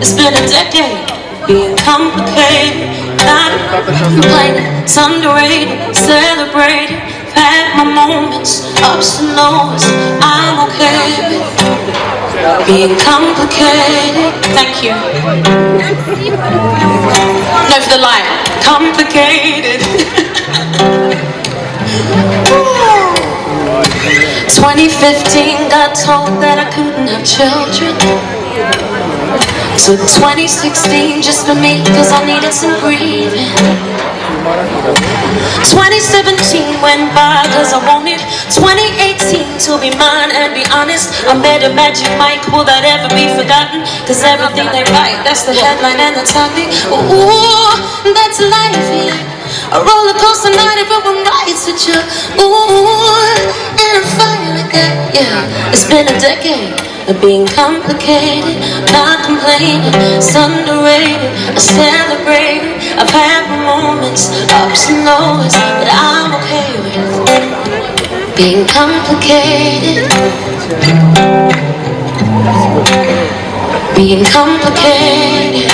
It's been a decade being complicated. Not complaining, it's underrated, celebrated. Had my moments, ups and lows. I'm okay being complicated. Thank you. No, for the light. Complicated. 2015 got told that I couldn't have children. Took 2016 just for me, cause I needed some grieving. 2017 went by cause I wanted 2018 to be mine and be honest. I made a Magic Mike, will that ever be forgotten? Cause everything they write, that's the headline and the topic Ooh, that's life, yeah. A roller coaster night everyone rides with you Ooh, and I'm fine like that, yeah. It's been a decade of being complicated Not complaining, it's underrated I celebrate I've had my moments Ups and lows, but I'm okay with Being complicated. Being complicated